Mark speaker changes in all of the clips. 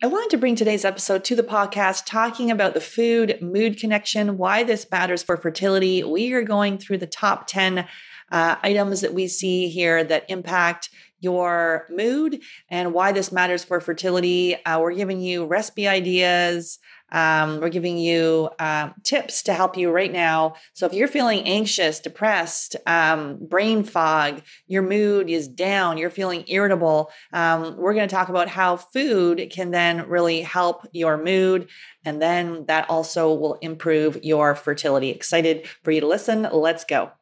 Speaker 1: I wanted to bring today's episode to the podcast talking about the food mood connection, why this matters for fertility. We are going through the top 10 uh, items that we see here that impact your mood and why this matters for fertility. Uh, we're giving you recipe ideas, um, we're giving you uh, tips to help you right now. So if you're feeling anxious, depressed, um, brain fog, your mood is down, you're feeling irritable, um, we're going to talk about how food can then really help your mood. And then that also will improve your fertility. Excited for you to listen. Let's go.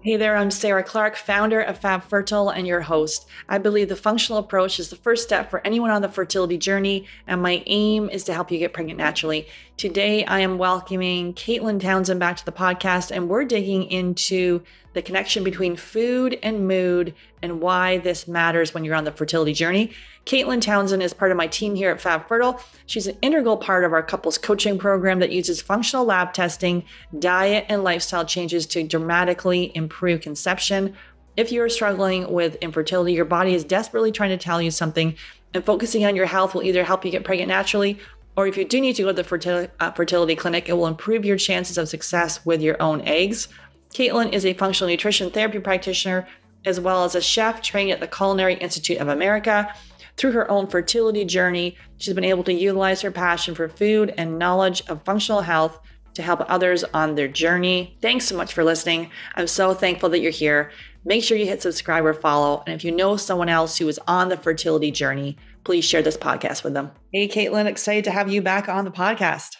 Speaker 1: Hey there, I'm Sarah Clark, founder of Fab Fertile and your host. I believe the functional approach is the first step for anyone on the fertility journey, and my aim is to help you get pregnant naturally. Today, I am welcoming Caitlin Townsend back to the podcast, and we're digging into the connection between food and mood and why this matters when you're on the fertility journey. Caitlin Townsend is part of my team here at Fab Fertile. She's an integral part of our couples coaching program that uses functional lab testing, diet, and lifestyle changes to dramatically improve conception. If you're struggling with infertility, your body is desperately trying to tell you something, and focusing on your health will either help you get pregnant naturally or if you do need to go to the fertility, uh, fertility clinic, it will improve your chances of success with your own eggs. Caitlin is a functional nutrition therapy practitioner as well as a chef trained at the Culinary Institute of America. Through her own fertility journey, she's been able to utilize her passion for food and knowledge of functional health to help others on their journey. Thanks so much for listening. I'm so thankful that you're here. Make sure you hit subscribe or follow. And if you know someone else who is on the fertility journey, please share this podcast with them. Hey, Caitlin, excited to have you back on the podcast.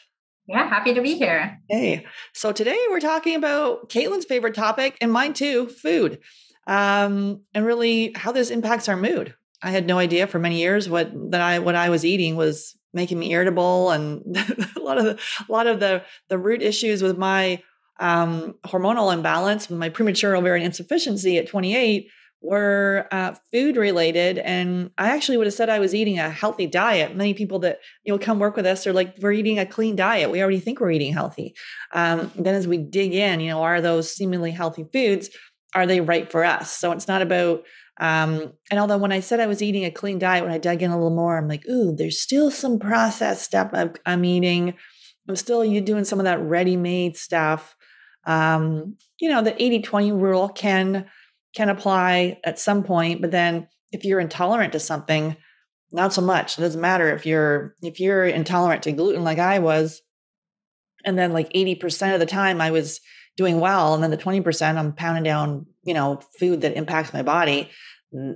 Speaker 2: Yeah, happy to be here.
Speaker 1: Hey, so today we're talking about Caitlin's favorite topic and mine too food, um, and really how this impacts our mood. I had no idea for many years what that I what I was eating was making me irritable, and a lot of the a lot of the the root issues with my um, hormonal imbalance, with my premature ovarian insufficiency at 28 were uh, food related and i actually would have said i was eating a healthy diet. Many people that you know come work with us are like we're eating a clean diet. We already think we're eating healthy. Um, then as we dig in you know are those seemingly healthy foods are they right for us? So it's not about um, and although when i said i was eating a clean diet when i dug in a little more i'm like ooh there's still some processed stuff i'm, eating. I'm still you doing some of that ready-made stuff. Um, you know the 80-20 rule can can apply at some point, but then if you're intolerant to something, not so much. It doesn't matter if you're if you're intolerant to gluten like I was, and then like 80% of the time I was doing well, and then the 20% I'm pounding down, you know, food that impacts my body.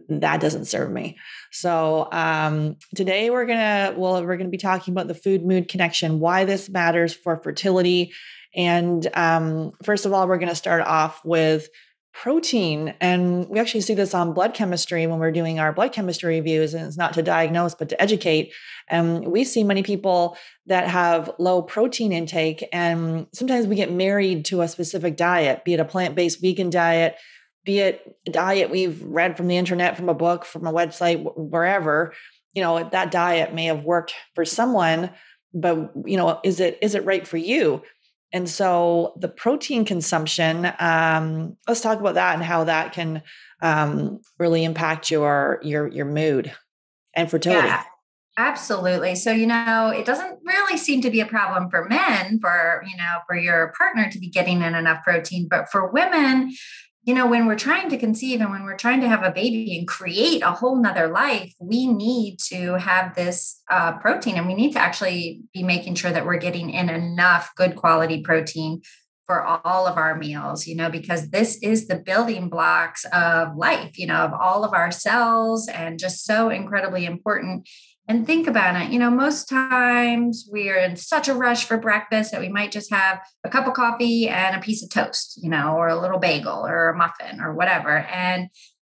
Speaker 1: That doesn't serve me. So um, today we're gonna well we're gonna be talking about the food mood connection, why this matters for fertility, and um, first of all we're gonna start off with protein. And we actually see this on blood chemistry when we're doing our blood chemistry reviews, and it's not to diagnose, but to educate. And we see many people that have low protein intake, and sometimes we get married to a specific diet, be it a plant based vegan diet, be it a diet we've read from the internet, from a book, from a website, wherever. You know, that diet may have worked for someone, but you know, is it is it right for you? And so the protein consumption, um, let's talk about that and how that can um, really impact your your your mood and fertility. Yeah,
Speaker 2: absolutely. So you know, it doesn't really seem to be a problem for men for you know for your partner to be getting in enough protein, but for women, you know, when we're trying to conceive and when we're trying to have a baby and create a whole nother life, we need to have this uh, protein and we need to actually be making sure that we're getting in enough good quality protein for all of our meals, you know, because this is the building blocks of life, you know, of all of our cells and just so incredibly important and think about it. You know, most times we are in such a rush for breakfast that we might just have a cup of coffee and a piece of toast, you know, or a little bagel or a muffin or whatever. And,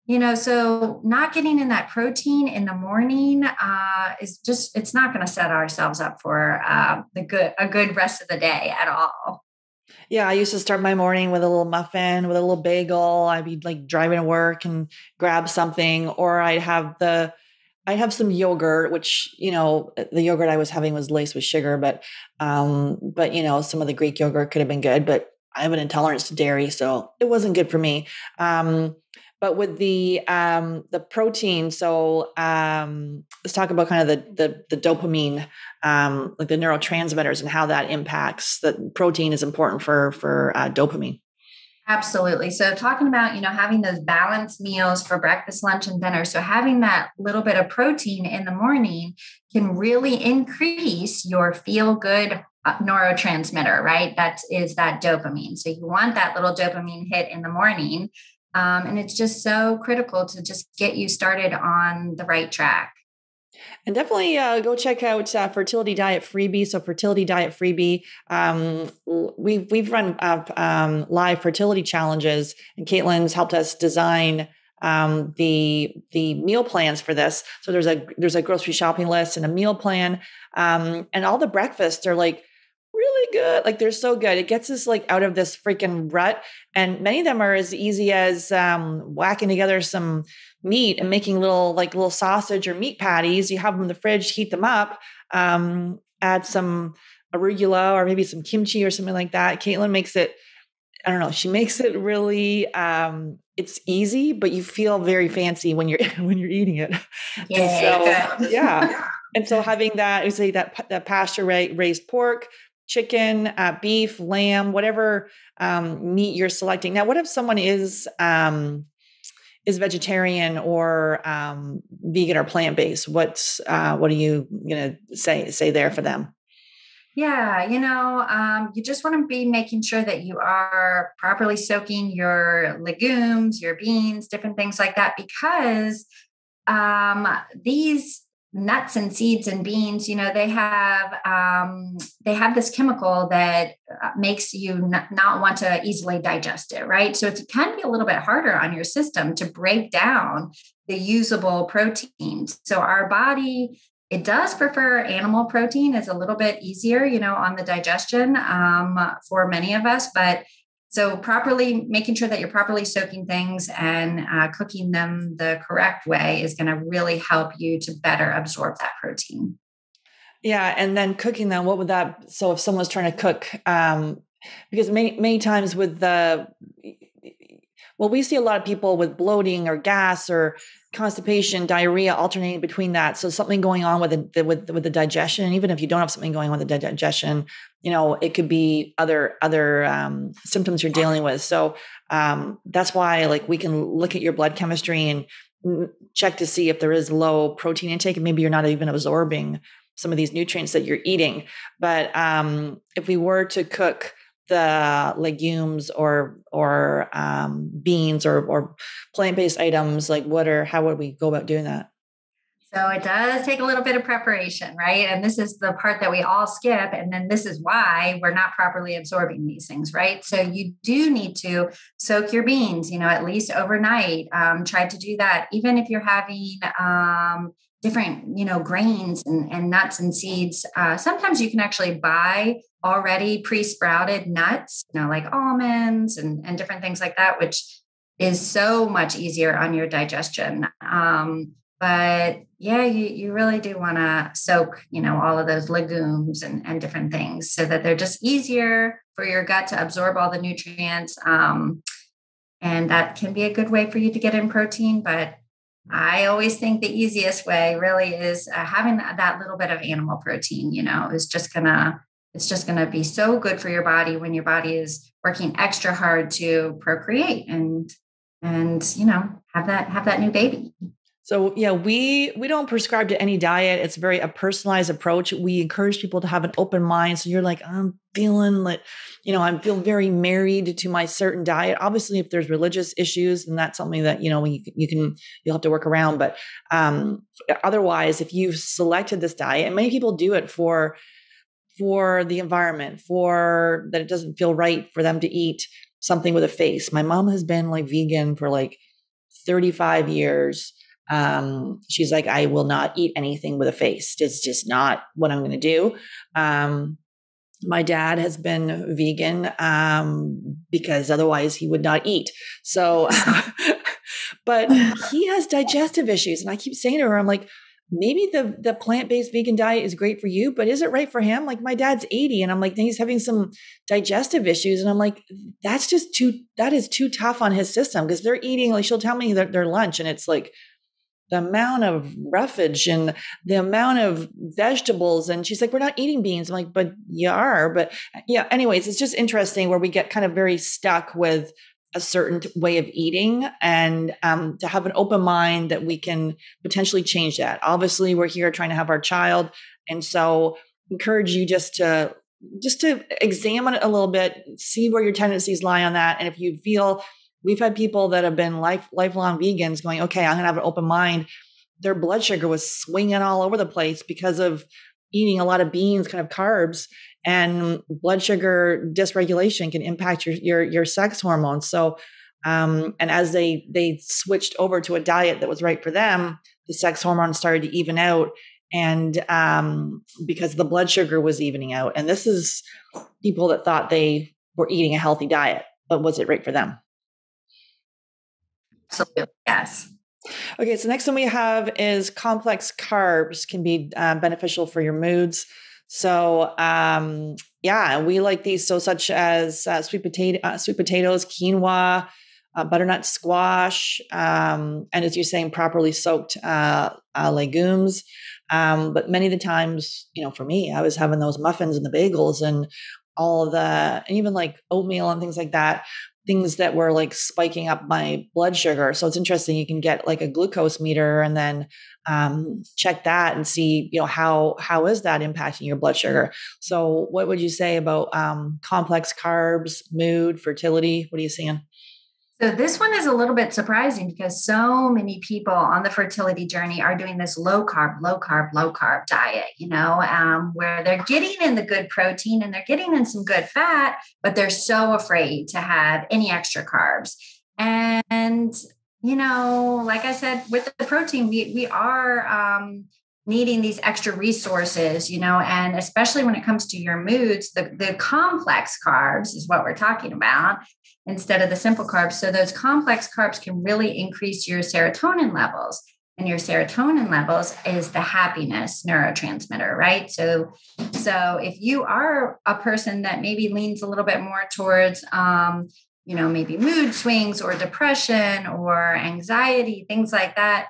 Speaker 2: you know, so not getting in that protein in the morning uh, is just, it's not going to set ourselves up for uh, the good, a good rest of the day at all.
Speaker 1: Yeah, I used to start my morning with a little muffin, with a little bagel. I'd be like driving to work and grab something, or I'd have the I have some yogurt, which you know the yogurt I was having was laced with sugar, but um, but you know some of the Greek yogurt could have been good, but I have an intolerance to dairy, so it wasn't good for me. Um, but with the um, the protein, so um, let's talk about kind of the the, the dopamine, um, like the neurotransmitters, and how that impacts. That protein is important for for uh, dopamine.
Speaker 2: Absolutely. So talking about, you know, having those balanced meals for breakfast, lunch, and dinner. So having that little bit of protein in the morning can really increase your feel good uh, neurotransmitter, right? That is that dopamine. So you want that little dopamine hit in the morning. Um, and it's just so critical to just get you started on the right track.
Speaker 1: And definitely uh, go check out uh, Fertility Diet Freebie. So Fertility Diet Freebie, um, we've we've run uh, um, live fertility challenges, and Caitlin's helped us design um, the the meal plans for this. So there's a there's a grocery shopping list and a meal plan, um, and all the breakfasts are like really good. Like they're so good. It gets us like out of this freaking rut. And many of them are as easy as um, whacking together some meat and making little like little sausage or meat patties. You have them in the fridge, heat them up, um, add some arugula or maybe some kimchi or something like that. Caitlin makes it. I don't know. She makes it really. Um, it's easy, but you feel very fancy when you're when you're eating it.
Speaker 2: Yeah.
Speaker 1: So, yeah. And so having that, I say that that pasture raised pork, chicken, uh, beef, lamb, whatever um, meat you're selecting. Now, what if someone is um, is vegetarian or um, vegan or plant based? What's uh, what are you gonna say say there for them?
Speaker 2: Yeah, you know, um, you just want to be making sure that you are properly soaking your legumes, your beans, different things like that, because um, these nuts and seeds and beans you know they have um, they have this chemical that uh, makes you n- not want to easily digest it right? So it can be a little bit harder on your system to break down the usable proteins. So our body it does prefer animal protein is a little bit easier you know on the digestion um, for many of us but so, properly making sure that you're properly soaking things and uh, cooking them the correct way is going to really help you to better absorb that protein.
Speaker 1: Yeah, and then cooking them. What would that? So, if someone's trying to cook, um, because many many times with the well, we see a lot of people with bloating or gas or constipation, diarrhea, alternating between that. So something going on with the with with the digestion. And even if you don't have something going on with the digestion, you know it could be other other um, symptoms you're dealing with. So um, that's why like we can look at your blood chemistry and check to see if there is low protein intake, and maybe you're not even absorbing some of these nutrients that you're eating. But um, if we were to cook the legumes or or um, beans or or plant based items, like what are how would we go about doing that?
Speaker 2: So it does take a little bit of preparation, right? And this is the part that we all skip. And then this is why we're not properly absorbing these things, right? So you do need to soak your beans, you know, at least overnight. Um, try to do that, even if you're having um, different, you know, grains and, and nuts and seeds. Uh, sometimes you can actually buy already pre-sprouted nuts, you know, like almonds and, and different things like that, which is so much easier on your digestion. Um, but yeah, you, you really do want to soak, you know, all of those legumes and, and different things so that they're just easier for your gut to absorb all the nutrients. Um, and that can be a good way for you to get in protein. But I always think the easiest way really is uh, having that little bit of animal protein, you know, is just gonna it's just to be so good for your body when your body is working extra hard to procreate and and you know have that have that new baby
Speaker 1: so yeah we we don't prescribe to any diet. It's very a personalized approach. We encourage people to have an open mind. So you're like i'm feeling like you know i'm feeling very married to my certain diet. Obviously if there's religious issues then that's something that you know you, you can you'll have to work around. But um otherwise if you've selected this diet and many people do it for for the environment, for that it doesn't feel right for them to eat something with a face. My mom has been like vegan for like 35 years. Um, she's like, I will not eat anything with a face. It's just not what I'm going to do. Um, my dad has been vegan um, because otherwise he would not eat. So, but he has digestive issues. And I keep saying to her, I'm like, maybe the the plant-based vegan diet is great for you but is it right for him like my dad's 80 and i'm like he's having some digestive issues and i'm like that's just too that is too tough on his system because they're eating like she'll tell me their lunch and it's like the amount of roughage and the amount of vegetables and she's like we're not eating beans i'm like but you are but yeah anyways it's just interesting where we get kind of very stuck with a certain way of eating and um, to have an open mind that we can potentially change that. Obviously, we're here trying to have our child. And so encourage you just to just to examine it a little bit, see where your tendencies lie on that. And if you feel we've had people that have been life lifelong vegans going, okay, I'm gonna have an open mind. Their blood sugar was swinging all over the place because of eating a lot of beans, kind of carbs and blood sugar dysregulation can impact your your your sex hormones. So um, and as they they switched over to a diet that was right for them, the sex hormones started to even out, and um, because the blood sugar was evening out. And this is people that thought they were eating a healthy diet, but was it right for them?
Speaker 2: Absolutely, yes.
Speaker 1: Okay, so next one we have is complex carbs can be uh, beneficial for your moods. So um, yeah, we like these. So such as uh, sweet potato, uh, sweet potatoes, quinoa, uh, butternut squash, um, and as you're saying, properly soaked uh, uh, legumes. Um, but many of the times, you know, for me, I was having those muffins and the bagels and all of the, and even like oatmeal and things like that things that were like spiking up my blood sugar. So it's interesting. You can get like a glucose meter and then um, check that and see, you know, how how is that impacting your blood sugar. So what would you say about um, complex carbs, mood, fertility? What are you seeing?
Speaker 2: So this one is a little bit surprising because so many people on the fertility journey are doing this low carb, low carb, low carb diet, you know, um, where they're getting in the good protein and they're getting in some good fat, but they're so afraid to have any extra carbs. And, you know, like I said, with the protein, we, we are um, needing these extra resources, you know, and especially when it comes to your moods, the, the complex carbs is what we're talking about instead of the simple carbs. So those complex carbs can really increase your serotonin levels. And your serotonin levels is the happiness neurotransmitter, right? So, so if you are a person that maybe leans a little bit more towards, um, you know, maybe mood swings or depression or anxiety, things like that,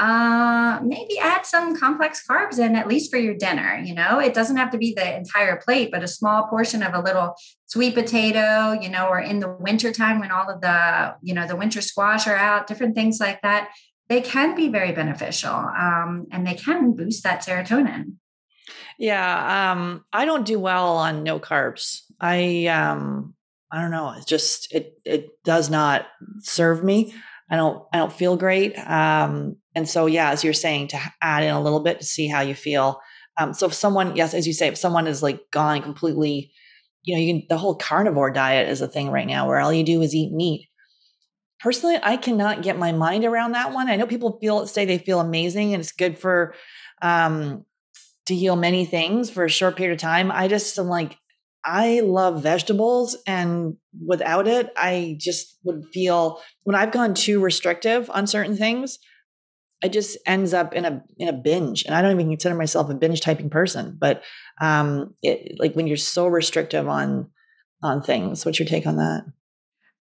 Speaker 2: uh, maybe add some complex carbs in at least for your dinner. You know, it doesn't have to be the entire plate, but a small portion of a little sweet potato, you know, or in the wintertime when all of the, you know, the winter squash are out, different things like that, they can be very beneficial um, and they can boost that serotonin.
Speaker 1: Yeah. Um, I don't do well on no carbs. I, um, I don't know. It just, it, it does not serve me. I don't, I don't feel great. Um, and so, yeah, as you're saying, to add in a little bit to see how you feel. Um, so if someone, yes, as you say, if someone is like gone completely, you know, you can, the whole carnivore diet is a thing right now where all you do is eat meat. Personally, I cannot get my mind around that one. I know people feel say they feel amazing and it's good for um, to heal many things for a short period of time. I just am like, I love vegetables and without it, I just would feel when I've gone too restrictive on certain things, it just ends up in a in a binge. And I don't even consider myself a binge typing person, but um it, like when you're so restrictive on on things, what's your take on that?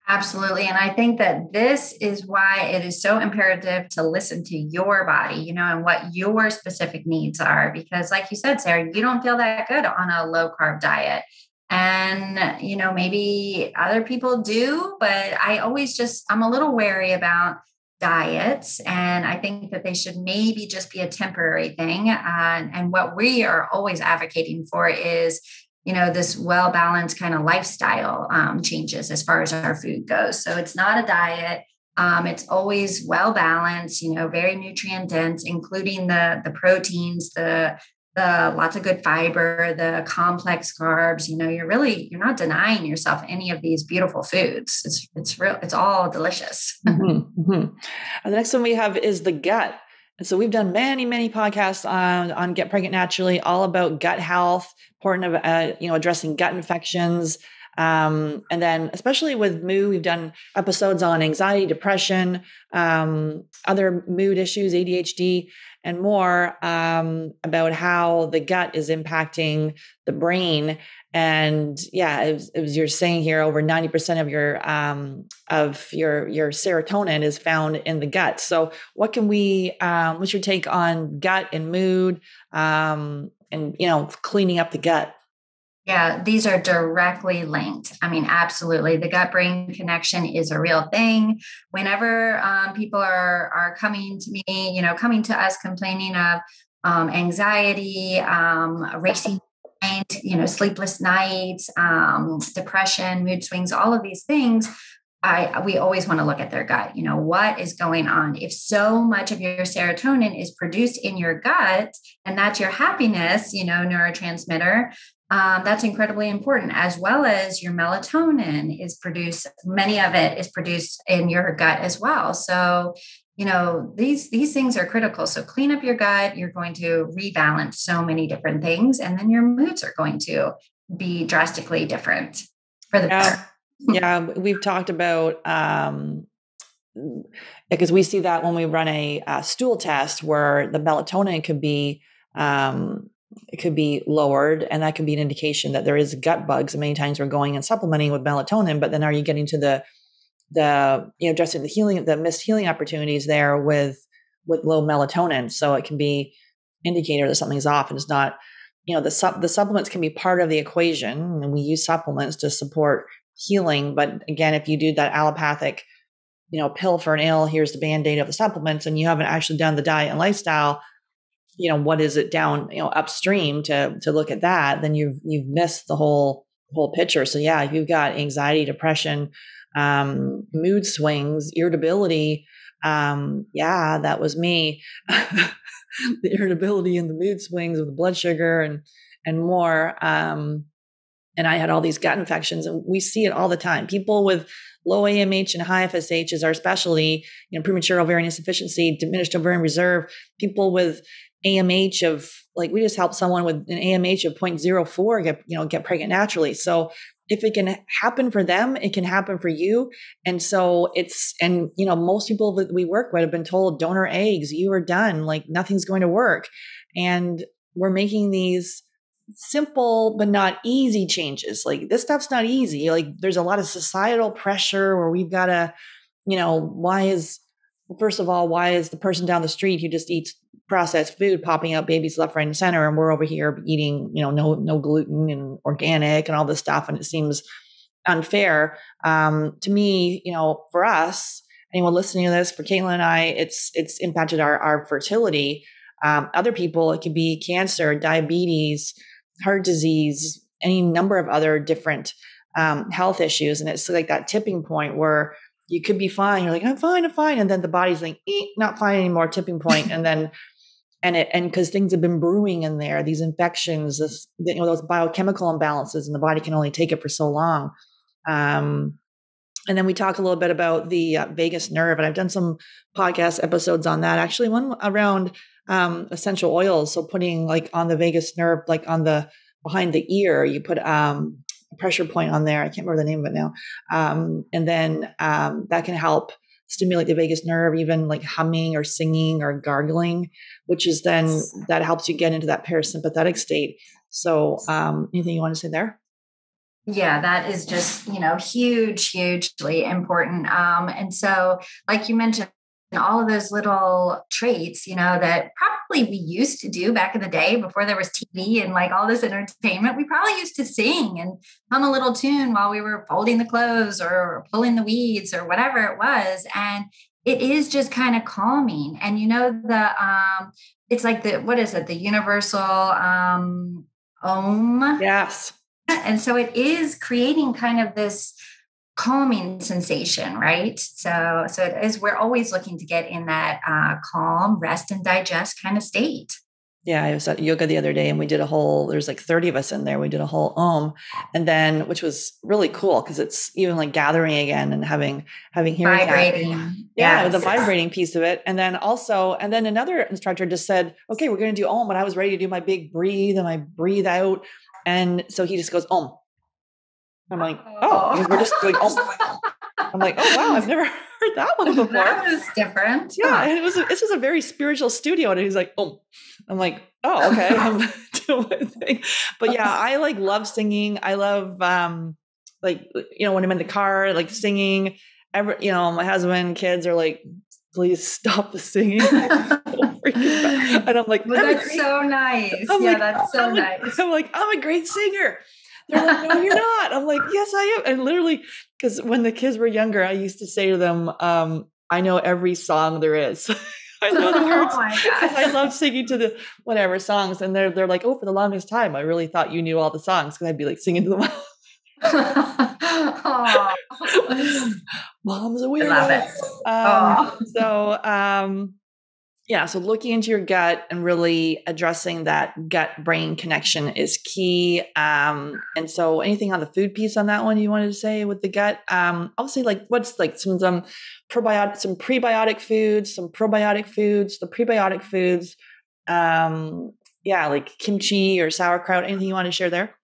Speaker 2: Absolutely. And I think that this is why it is so imperative to listen to your body, you know, and what your specific needs are. Because, like you said, Sarah, you don't feel that good on a low carb diet. And, you know, maybe other people do, but I always just, I'm a little wary about diets. And I think that they should maybe just be a temporary thing. Uh, and what we are always advocating for is, you know, this well balanced kind of lifestyle um, changes as far as our food goes. So it's not a diet. Um, it's always well balanced, you know, very nutrient dense, including the the proteins, the the lots of good fiber, the complex carbs, you know, you're really you're not denying yourself any of these beautiful foods. It's it's real it's all delicious.
Speaker 1: mm-hmm, mm-hmm. And the next one we have is the gut. And so we've done many many podcasts on on Get Pregnant Naturally all about gut health, important of uh, you know addressing gut infections. Um, and then, especially with mood, we've done episodes on anxiety, depression, um, other mood issues, ADHD, and more um, about how the gut is impacting the brain. And yeah, was, you're saying here over 90% of your um, of your your serotonin is found in the gut. So, what can we? Um, what's your take on gut and mood? Um, and you know, cleaning up the gut.
Speaker 2: Yeah, these are directly linked. I mean, absolutely. The gut brain connection is a real thing. Whenever um, people are are coming to me, you know, coming to us complaining of um, anxiety, um, racing you know, sleepless nights, um, depression, mood swings, all of these things. I we always want to look at their gut. You know, what is going on? If so much of your serotonin is produced in your gut, and that's your happiness, you know, neurotransmitter, um, that's incredibly important, as well as your melatonin is produced. Many of it is produced in your gut as well. So, you know, these these things are critical. So, clean up your gut. You're going to rebalance so many different things, and then your moods are going to be drastically different for the
Speaker 1: yeah.
Speaker 2: better.
Speaker 1: yeah, we've talked about um, because we see that when we run a, a stool test where the melatonin could be um, it could be lowered and that could be an indication that there is gut bugs. And many times we're going and supplementing with melatonin but then are you getting to the the you know addressing the healing the missed healing opportunities there with with low melatonin? So it can be indicator that something's off and it's not you know the sub the supplements can be part of the equation and we use supplements to support healing. But again if you do that allopathic you know pill for an ill here's the band-aid of the supplements and you haven't actually done the diet and lifestyle you know what is it down you know upstream to to look at that then you've you've missed the whole whole picture. So yeah if you've got anxiety depression um, mood swings irritability um, yeah that was me. The irritability and the mood swings with the blood sugar and and more um, and i had all these gut infections and we see it all the time. People with low amh and high fsh is our specialty you know premature ovarian insufficiency diminished ovarian reserve. People with AMH of like we just helped someone with an AMH of 0.04 get you know get pregnant naturally. So if it can happen for them, it can happen for you. And so it's and you know most people that we work with have been told donor eggs, you are done, like nothing's going to work. And we're making these simple but not easy changes. Like this stuff's not easy. Like there's a lot of societal pressure where we've got to you know why is first of all why is the person down the street who just eats processed food popping up babies left, right, and center, and we're over here eating, you know, no no gluten and organic and all this stuff, and it seems unfair. Um, to me, you know, for us, anyone listening to this, for Caitlin and I, it's it's impacted our our fertility. Um, other people, it could be cancer, diabetes, heart disease, any number of other different um, health issues, and it's like that tipping point where you could be fine. You're like, I'm fine, I'm fine. And then the body's like, not fine anymore, tipping point. And then and it and because things have been brewing in there these infections this you know those biochemical imbalances and the body can only take it for so long. Um, and then we talk a little bit about the uh, vagus nerve and i've done some podcast episodes on that actually one around um, essential oils so putting like on the vagus nerve like on the behind the ear you put um, a pressure point on there i can't remember the name of it now um, and then um, that can help stimulate the vagus nerve, even like humming or singing or gargling, which is then that helps you get into that parasympathetic state. So, um, anything you want to say there?
Speaker 2: Yeah, that is just, you know, huge, hugely important. Um, and so, like you mentioned, all of those little traits, you know, that probably we used to do back in the day before there was TV and like all this entertainment. We probably used to sing and hum a little tune while we were folding the clothes or pulling the weeds or whatever it was. And it is just kind of calming. And you know, the um, it's like the what is it, the universal um om.
Speaker 1: Yes.
Speaker 2: And so it is creating kind of this calming sensation, right? So, so it is. We're always looking to get in that uh, calm, rest and digest kind of state.
Speaker 1: Yeah, I was at yoga the other day and we did a whole, there's like 30 of us in there. We did a whole om and then, which was really cool because it's even like gathering again and having, having hearing.
Speaker 2: Vibrating.
Speaker 1: Yeah, yes. the vibrating piece of it. And then also, and then another instructor just said, okay, we're going to do om. And I was ready to do my big breathe and I breathe out. And so he just goes, om, I'm like, oh, we're just like, oh. I'm like, oh wow, I've never heard that one before.
Speaker 2: That was different.
Speaker 1: Yeah, and it was. This was a very spiritual studio, and he's like, oh, I'm like, oh, okay, I'm doing thing. But yeah, I like love singing. I love, um, like you know, when I'm in the car, like singing. Every, you know, my husband, kids are like, please stop the singing. and I'm like,
Speaker 2: well, that's so nice. I'm yeah, like, that's so
Speaker 1: I'm
Speaker 2: nice.
Speaker 1: Like, I'm like, I'm a great singer. They're like, no, you're not. I'm like, yes, I am. And literally, because when the kids were younger, I used to say to them, um, I know every song there is. I know the words because oh I love singing to the whatever songs, and they're they're like, oh, for the longest time, I really thought you knew all the songs because I'd be like singing to them. Mom's a weirdo. Love it. Um, so, um, yeah, so looking into your gut and really addressing that gut brain connection is key. Um, and so, anything on the food piece on that one you wanted to say with the gut? Um, obviously, like what's like some some probiotic, some prebiotic foods, some probiotic foods. The prebiotic foods, um, yeah, like kimchi or sauerkraut. Anything you want to share there?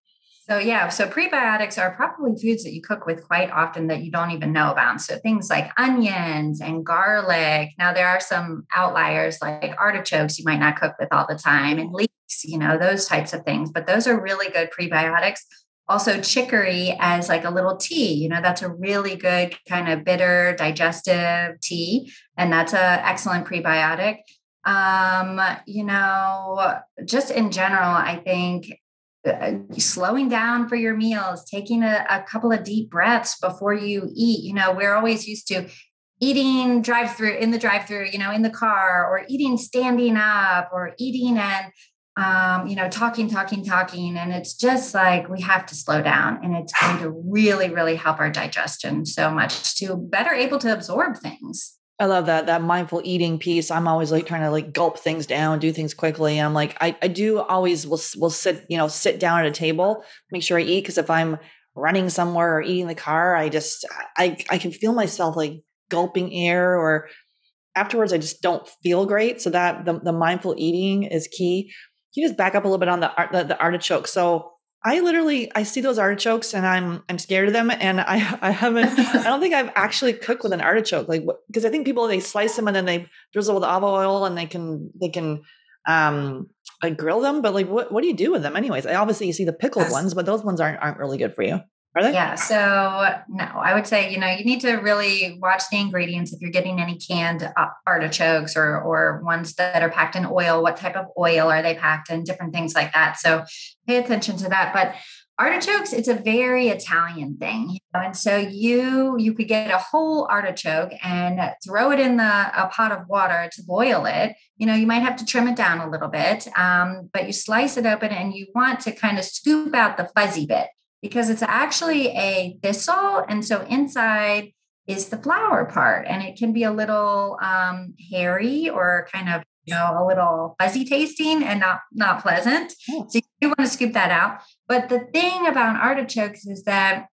Speaker 2: So, yeah, so prebiotics are probably foods that you cook with quite often that you don't even know about. So, things like onions and garlic. Now, there are some outliers like artichokes you might not cook with all the time, and leeks, you know, those types of things. But those are really good prebiotics. Also, chicory as like a little tea, you know, that's a really good kind of bitter digestive tea. And that's an excellent prebiotic. Um, you know, just in general, I think slowing down for your meals, taking a, a, couple of deep breaths before you eat. You know, we're always used to eating drive through in the drive through, you know, in the car or eating standing up or eating and, um, you know, talking, talking, talking. And it's just like we have to slow down and it's going to really, really help our digestion so much to better able to absorb things.
Speaker 1: I love that that mindful eating piece. I'm always like trying to like gulp things down, do things quickly. And I'm like, I, I do always will will sit, you know, sit down at a table, make sure I eat. Cause if I'm running somewhere or eating the car, I just I I can feel myself like gulping air or afterwards I just don't feel great. So that the, the mindful eating is key. Can you just back up a little bit on the art the, the artichoke? So I literally I see those artichokes and I'm I'm scared of them and I I haven't I don't think I've actually cooked with an artichoke like because I think people they slice them and then they drizzle with olive oil and they can they can um like grill them but like what what do you do with them anyways? I obviously you see the pickled ones but those ones aren't aren't really good for you. Are they?
Speaker 2: Yeah. So no, I would say you know you need to really watch the ingredients if you're getting any canned uh, artichokes or or ones that are packed in oil. What type of oil are they packed in? Different things like that. So pay attention to that. But artichokes, it's a very Italian thing, you know? and so you you could get a whole artichoke and throw it in the a pot of water to boil it. You know, you might have to trim it down a little bit, um, but you slice it open and you want to kind of scoop out the fuzzy bit because it's actually a thistle. And so inside is the flower part, and it can be a little um, hairy or kind of you know a little fuzzy tasting and not not pleasant. Oh. So you want to scoop that out. But the thing about artichokes is that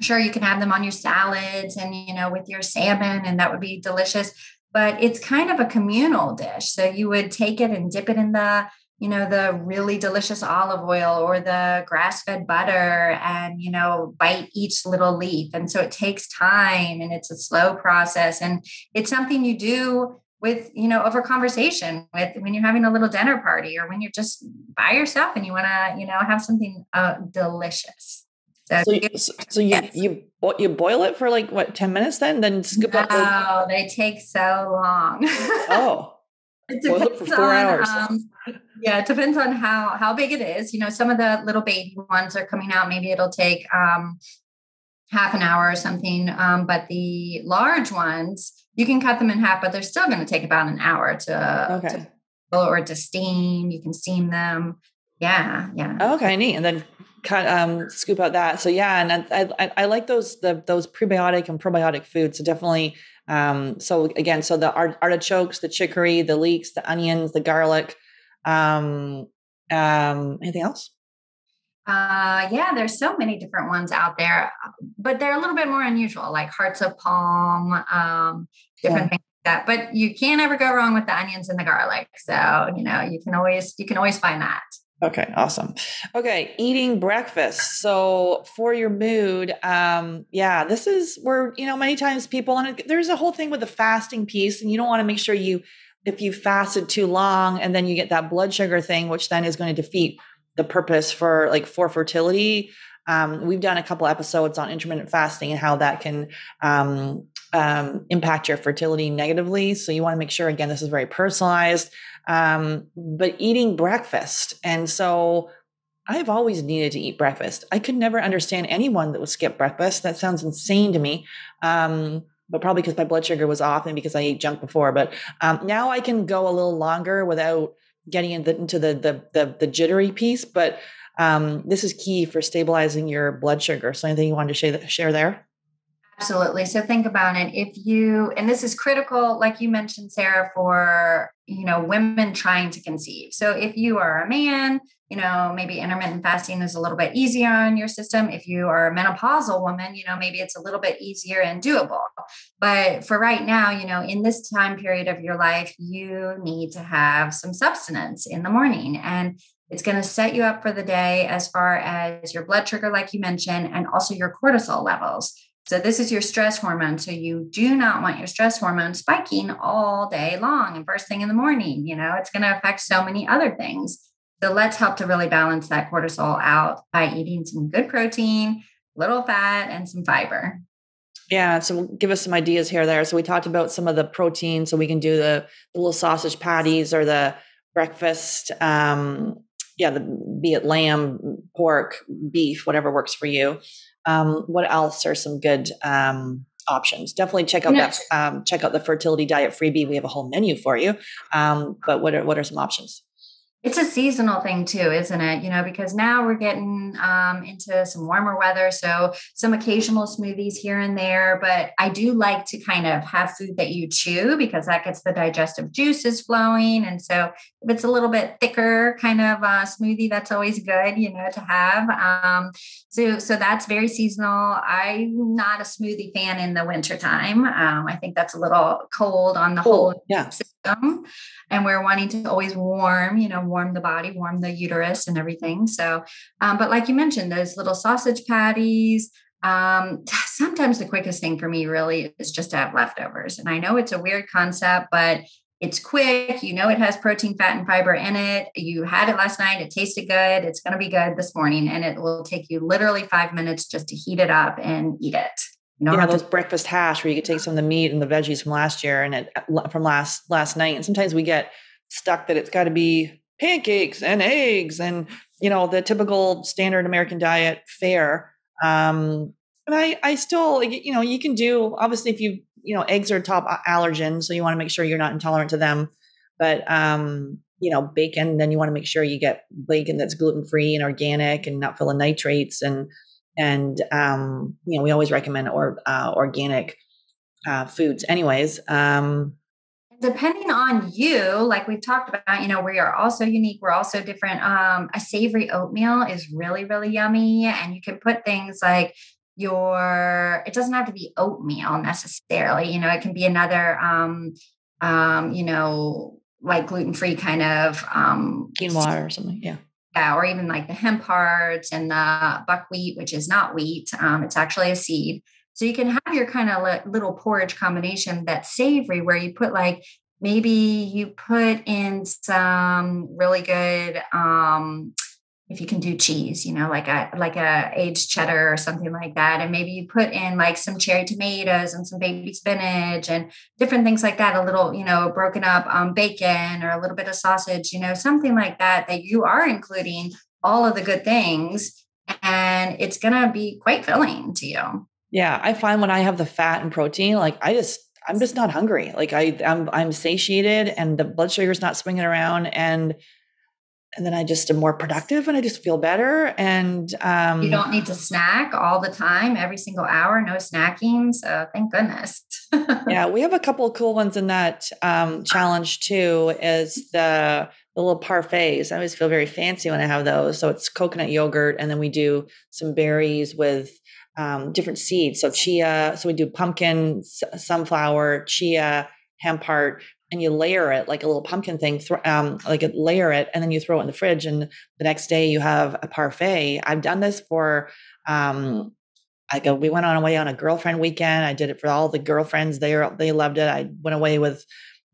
Speaker 2: sure you can have them on your salads and you know with your salmon, and that would be delicious. But it's kind of a communal dish. So you would take it and dip it in the you know the really delicious olive oil or the grass-fed butter and you know bite each little leaf. And so it takes time and it's a slow process. And it's something you do with you know over conversation with when you're having a little dinner party or when you're just by yourself and you want to you know have something uh, delicious.
Speaker 1: So, so, you, so you, you you boil it for like what 10 minutes then? Then scoop
Speaker 2: no, up the- they take so long.
Speaker 1: Oh it depends on, hours. Um,
Speaker 2: yeah, it depends on how how big it is. You know, some of the little baby ones are coming out. Maybe it'll take um, half an hour or something. Um, but the large ones, you can cut them in half, but they're still going to take about an hour to, okay. to or to steam. You can steam them. Yeah, yeah.
Speaker 1: Okay, neat. And then cut um scoop out that. So yeah, and I I, I like those the those prebiotic and probiotic foods. So definitely um, so again, so the art- artichokes, the chicory, the leeks, the onions, the garlic. Um, um, anything else?
Speaker 2: Uh, yeah, there's so many different ones out there, but they're a little bit more unusual, like hearts of palm, um, different yeah. things like that. But you can't ever go wrong with the onions and the garlic. So you know, you can always you can always find that.
Speaker 1: Okay, awesome. Okay, eating breakfast. So for your mood, um, yeah, this is where you know many times people and there's a whole thing with the fasting piece, and you don't want to make sure you if you fasted too long and then you get that blood sugar thing, which then is going to defeat the purpose for like for fertility. Um, we've done a couple episodes on intermittent fasting and how that can um, um, impact your fertility negatively. So you want to make sure, again, this is very personalized. Um, but eating breakfast. And so I've always needed to eat breakfast. I could never understand anyone that would skip breakfast. That sounds insane to me. Um, but probably because my blood sugar was off and because I ate junk before. But um, now I can go a little longer without getting into, the, the, the the jittery piece. But um, this is key for stabilizing your blood sugar. So anything you wanted to share, share there?
Speaker 2: Absolutely. So think about it. If you, and this is critical, like you mentioned, Sarah, for, you know, women trying to conceive. So if you are a man, you know, maybe intermittent fasting is a little bit easier on your system. If you are a menopausal woman, you know, maybe it's a little bit easier and doable. But for right now, you know, in this time period of your life, you need to have some substance in the morning. And it's going to set you up for the day as far as your blood sugar, like you mentioned, and also your cortisol levels. So, this is your stress hormone. So, you do not want your stress hormone spiking all day long and first thing in the morning. You know, it's going to affect so many other things. So, let's help to really balance that cortisol out by eating some good protein, little fat, and some fiber.
Speaker 1: Yeah, so give us some ideas here there. So we talked about some of the protein, so we can do the, the little sausage patties or the breakfast um, yeah, the, be it lamb, pork, beef, whatever works for you. Um, what else are some good um, options? Definitely check out that. Um, check out the fertility diet freebie. We have a whole menu for you. Um, but what are what are some options?
Speaker 2: It's a seasonal thing too, isn't it? You know, because now we're getting um, into some warmer weather. So some occasional smoothies here and there. But I do like to kind of have food that you chew because that gets the digestive juices flowing. And so if it's a little bit thicker kind of uh, smoothie, that's always good, you know, to have. Um, so, so that's very seasonal. I'm not a smoothie fan in the wintertime. Um, I think that's a little cold on the whole
Speaker 1: yeah.
Speaker 2: system. And we're wanting to always warm, you know, warm the body, warm the uterus and everything. So, um, but like you mentioned, those little sausage patties, um, sometimes the quickest thing for me really is just to have leftovers. And I know it's a weird concept, but it's quick. You know, it has protein, fat, and fiber in it. You had it last night. It tasted good. It's going to be good this morning. And it will take you literally five minutes just to heat it up and eat it.
Speaker 1: You know, yeah, those breakfast hash where you could take some of the meat and the veggies from last year and it from last last night. And sometimes we get stuck that it's got to be pancakes and eggs and you know the typical standard American diet fare. Um, but I I still you know you can do obviously if you you know, eggs are top allergen, so you want to make sure you're not intolerant to them. But um, you know, bacon, then you want to make sure you get bacon that's gluten free and organic and not full of nitrates and and um, you know, we always recommend or uh, organic uh, foods anyways. Um,
Speaker 2: depending on you like we've talked about you know we are also unique we're also different um a savory oatmeal is really really yummy and you can put things like your it doesn't have to be oatmeal necessarily you know it can be another um um you know like gluten-free kind of um
Speaker 1: quinoa or something yeah
Speaker 2: yeah or even like the hemp hearts and the buckwheat which is not wheat um it's actually a seed. So you can have your kind of little porridge combination that's savory where you put like maybe you put in some really good um if you can do cheese, you know, like a like a aged cheddar or something like that, and maybe you put in like some cherry tomatoes and some baby spinach and different things like that. A little, you know, broken up um, bacon or a little bit of sausage, you know, something like that. That you are including all of the good things, and it's gonna be quite filling to you.
Speaker 1: Yeah, I find when I have the fat and protein, like I just I'm just not hungry. Like I I'm I'm satiated and the blood sugar's not swinging around and and then I just am more productive and I just feel better. And um,
Speaker 2: you don't need to snack all the time, every single hour, no snacking. So thank goodness.
Speaker 1: yeah, we have a couple of cool ones in that um, challenge too. Is the the little parfaits? I always feel very fancy when I have those. So it's coconut yogurt, and then we do some berries with um, different seeds. So chia. So we do pumpkin, sunflower, chia, hemp heart, and you layer it like a little pumpkin thing, th- um, like a layer it, and then you throw it in the fridge, and the next day you have a parfait. I've done this for. Um, I go. We went on away on a girlfriend weekend. I did it for all the girlfriends. They they loved it. I went away with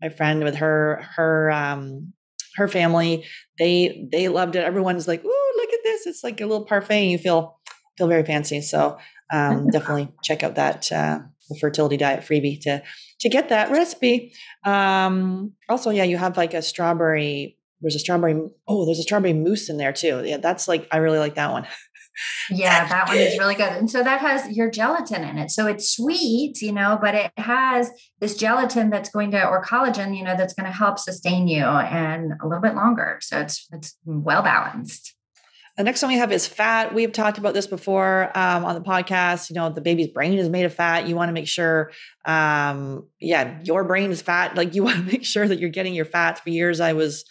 Speaker 1: my friend with her her um her family. They they loved it. Everyone's like, "Ooh, look at this! It's like a little parfait." And you feel feel very fancy. So um, definitely check out that uh, fertility diet freebie to to get that recipe. Um, also, yeah, you have like a strawberry. There's a strawberry. Oh, there's a strawberry mousse in there too. Yeah, that's like I really like that one.
Speaker 2: yeah, that one is really good. And so that has your gelatin in it. So it's sweet, you know, but it has this gelatin that's going to, or collagen, you know, that's going to help sustain you and a little bit longer. So it's it's well balanced.
Speaker 1: The next one we have is fat. We've talked about this before um, on the podcast. You know, the baby's brain is made of fat. You want to make sure, um, yeah, your brain is fat. Like you want to make sure that you're getting your fats. For years, I was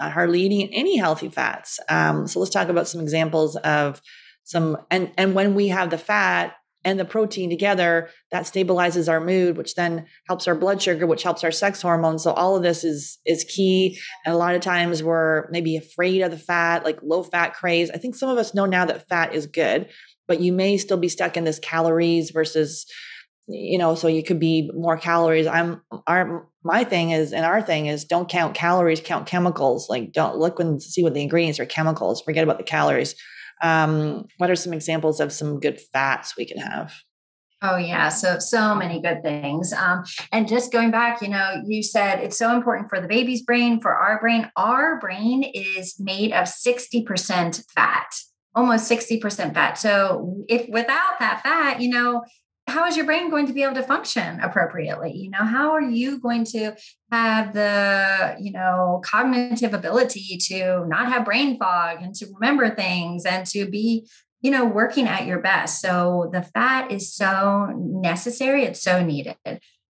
Speaker 1: not hardly eating any healthy fats. Um, so let's talk about some examples of some and and when we have the fat and the protein together, that stabilizes our mood, which then helps our blood sugar, which helps our sex hormones. So all of this is is key. And a lot of times we're maybe afraid of the fat, like low fat craze. I think some of us know now that fat is good, but you may still be stuck in this calories versus you know so you could be more calories i'm our my thing is and our thing is don't count calories count chemicals like don't look and see what the ingredients are chemicals forget about the calories um, what are some examples of some good fats we can have?
Speaker 2: Oh yeah, so so many good things. Um, and just going back, you know, you said it's so important for the baby's brain, for our brain. Our brain is made of sixty percent fat, almost sixty percent fat. So if without that fat, you know, how is your brain going to be able to function appropriately? You know how are you going to have the you know cognitive ability to not have brain fog and to remember things and to be you know working at your best? So the fat is so necessary. It's so needed.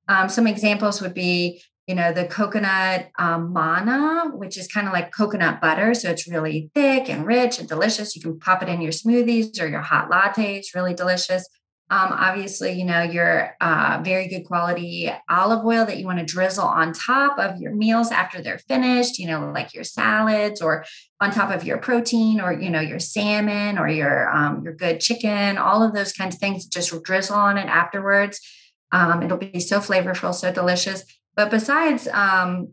Speaker 2: Um, some examples would be you know the coconut um, manna which is kind of like coconut butter. So it's really thick and rich and delicious. You can pop it in your smoothies or your hot lattes. Really delicious um, obviously, you know, your uh, very good quality olive oil that you want to drizzle on top of your meals after they're finished, you know, like your salads or on top of your protein or, you know, your salmon or your, um, your good chicken, all of those kinds of things, just drizzle on it afterwards. Um, it'll be so flavorful, so delicious. But besides um,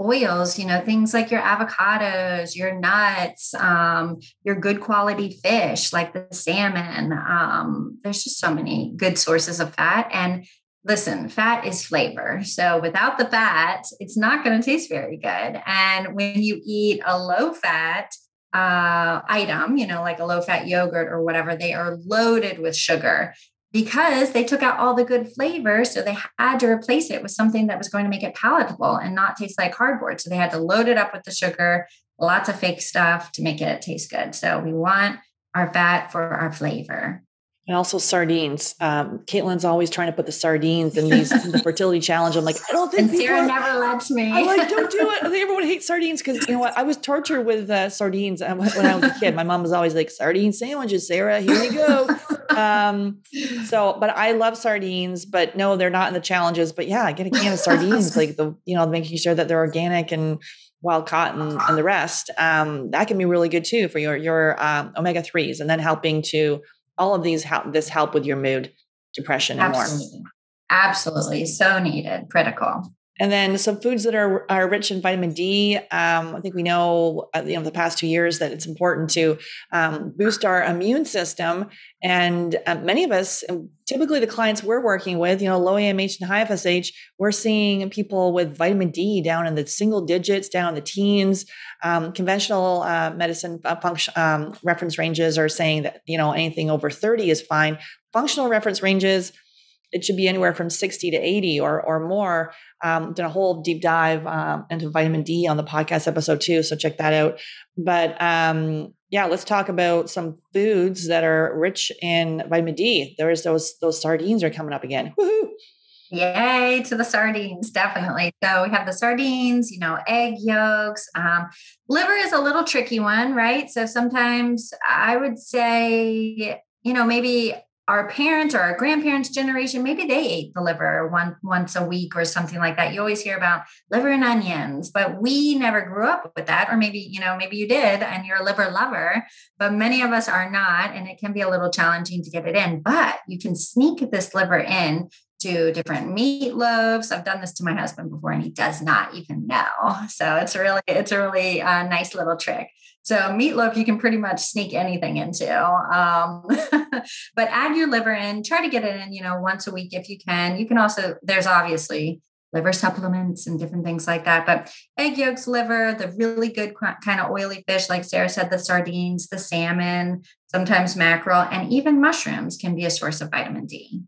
Speaker 2: oils, you know, things like your avocados, your nuts, um, your good quality fish like the salmon. Um, there's just so many good sources of fat. And listen, fat is flavor. So without the fat, it's not going to taste very good. And when you eat a low fat, uh, item, you know, like a low fat yogurt or whatever, they are loaded with sugar because they took out all the good flavor. So they had to replace it with something that was going to make it palatable and not taste like cardboard. So they had to load it up with the sugar, lots of fake stuff to make it taste good. So we want our fat for our flavor
Speaker 1: and also sardines. Um, Caitlin's always trying to put the sardines in these in the fertility challenge. I'm like, I don't think
Speaker 2: and Sarah never lets me.
Speaker 1: I'm like, don't do it. I think everyone hates sardines because you know what? I was tortured with uh, sardines when I was a kid. My mom was always like, sardine sandwiches, Sarah. Here you go. Um, so, but I love sardines. But no, they're not in the challenges. But yeah, get a can of sardines, like the you know, making sure that they're organic and wild caught and, and the rest. Um, that can be really good too for your your um, omega threes, and then helping to all of these help this help with your mood, depression, and
Speaker 2: Absolutely.
Speaker 1: more.
Speaker 2: Absolutely, so needed, critical.
Speaker 1: And then some foods that are, are rich in vitamin D. Um, I think we know, uh, you know, the past two years that it's important to um, boost our immune system. And uh, many of us, typically the clients we're working with, you know, low AMH and high FSH, we're seeing people with vitamin D down in the single digits, down in the teens. Um, conventional uh, medicine uh, function, um, reference ranges are saying that, you know, anything over 30 is fine. Functional reference ranges, it should be anywhere from 60 to 80 or, or more. Um, done a whole deep dive um, into vitamin D on the podcast episode too, so check that out. But um, yeah, let's talk about some foods that are rich in vitamin D. There's those those sardines are coming up again. Woohoo!
Speaker 2: Yay to the sardines, definitely. So we have the sardines, you know, egg yolks. Um, liver is a little tricky one, right? So sometimes I would say, you know, maybe our parents or our grandparents' generation, maybe they ate the liver one once a week or something like that. You always hear about liver and onions, but we never grew up with that. Or maybe, you know, maybe you did and you're a liver lover, but many of us are not. And it can be a little challenging to get it in. But you can sneak this liver in to different meatloaves. I've done this to my husband before, and he does not even know. So it's really, it's a really uh, nice little trick. So meatloaf, you can pretty much sneak anything into. Um, but add your liver in. Try to get it in, you know, once a week if you can. You can also. There's obviously liver supplements and different things like that. But egg yolks, liver, the really good kind of oily fish, like Sarah said, the sardines, the salmon, sometimes mackerel, and even mushrooms can be a source of vitamin D.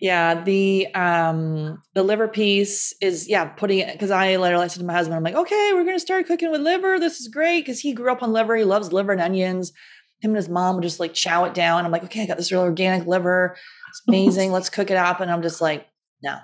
Speaker 1: Yeah, the um the liver piece is yeah, putting it because I literally said to my husband, I'm like, okay, we're gonna start cooking with liver. This is great because he grew up on liver. He loves liver and onions. Him and his mom would just like chow it down. I'm like, okay, I got this real organic liver. It's amazing. Let's cook it up. And I'm just like, no,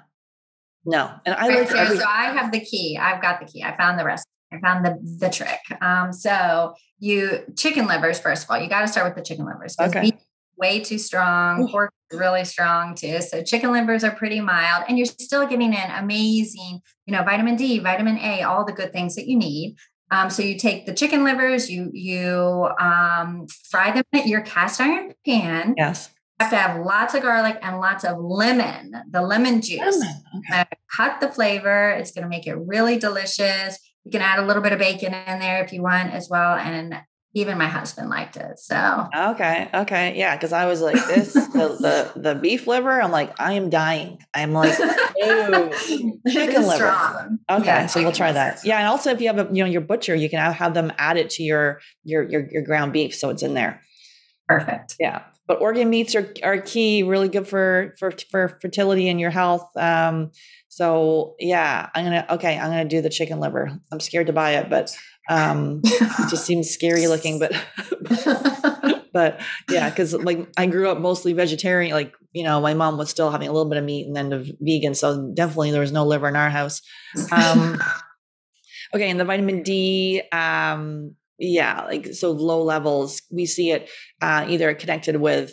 Speaker 1: no. And I
Speaker 2: so, every- so I have the key. I've got the key. I found the recipe. I found the the trick. Um, so you chicken livers, first of all, you got to start with the chicken livers.
Speaker 1: Okay.
Speaker 2: Beef way too strong. Pork really strong too. So chicken livers are pretty mild, and you're still getting in amazing, you know, vitamin D, vitamin A, all the good things that you need. Um, so you take the chicken livers, you you um, fry them in your cast iron pan.
Speaker 1: Yes.
Speaker 2: You have to have lots of garlic and lots of lemon, the lemon juice. Lemon. Okay. cut the flavor. It's going to make it really delicious. You can add a little bit of bacon in there if you want as well. And even my husband liked it. So
Speaker 1: okay, okay, yeah, because I was like this the, the, the beef liver. I'm like I am dying. I'm like chicken liver. Strong. Okay, yeah, so we'll try that. Yeah, and also if you have a you know your butcher, you can have them add it to your your your, your ground beef, so it's in there.
Speaker 2: Perfect.
Speaker 1: Yeah, but organ meats are are key. Really good for for for fertility and your health. Um, so yeah, I'm gonna okay. I'm gonna do the chicken liver. I'm scared to buy it, but um, it just seems scary looking, but but yeah, because like I grew up mostly vegetarian. Like you know, my mom was still having a little bit of meat and then the vegan, so definitely there was no liver in our house. Um, okay, and the vitamin D. Um, yeah, like so low levels. We see it uh, either connected with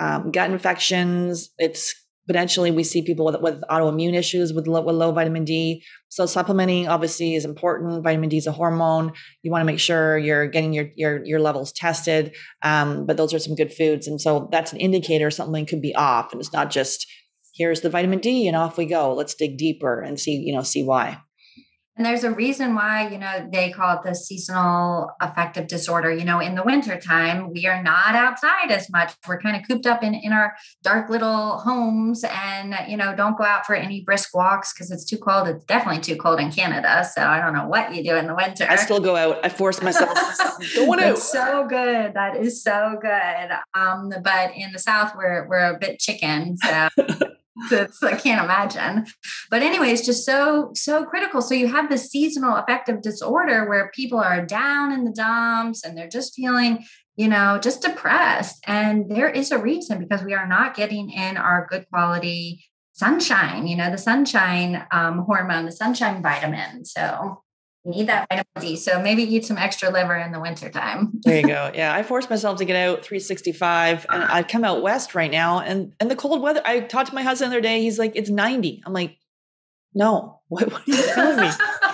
Speaker 1: um, gut infections. It's potentially we see people with, with autoimmune issues with low, with low vitamin D. So supplementing obviously is important. Vitamin D is a hormone. You want to make sure you're getting your your your levels tested. Um, but those are some good foods, and so that's an indicator something could be off. And it's not just here's the vitamin D and off we go. Let's dig deeper and see you know see why.
Speaker 2: And there's a reason why, you know, they call it the seasonal affective disorder. You know, in the wintertime, we are not outside as much. We're kind of cooped up in, in our dark little homes and, you know, don't go out for any brisk walks because it's too cold. It's definitely too cold in Canada. So I don't know what you do in the winter.
Speaker 1: I still go out. I force myself out.
Speaker 2: so good. That is so good. Um, but in the South, we're, we're a bit chicken. So I can't imagine. But anyway, it's just so, so critical. So you have this seasonal affective disorder where people are down in the dumps and they're just feeling, you know, just depressed. And there is a reason because we are not getting in our good quality sunshine, you know, the sunshine um, hormone, the sunshine vitamin. So you need that vitamin D. So maybe eat some extra liver in the wintertime.
Speaker 1: there you go. Yeah. I forced myself to get out 365 and I come out west right now and and the cold weather. I talked to my husband the other day. He's like, it's 90. I'm like, no, what, what are you telling me?